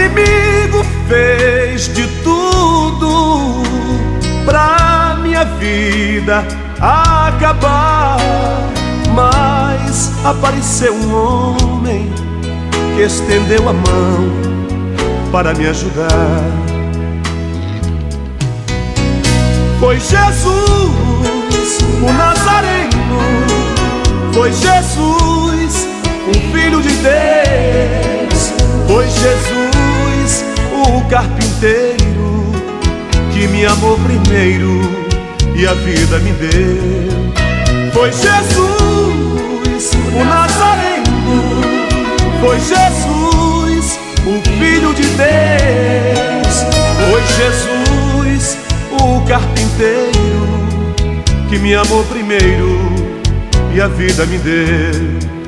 inimigo fez de tudo pra minha vida acabar. Mas apareceu um homem que estendeu a mão para me ajudar. Foi Jesus, o Nazareno. Foi Jesus, o carpinteiro, que me amou primeiro e a vida me deu. Foi Jesus, o Nazareno. Foi Jesus, o Filho de Deus. Foi Jesus, o carpinteiro, que me amou primeiro e a vida me deu.